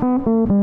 Mm-hmm.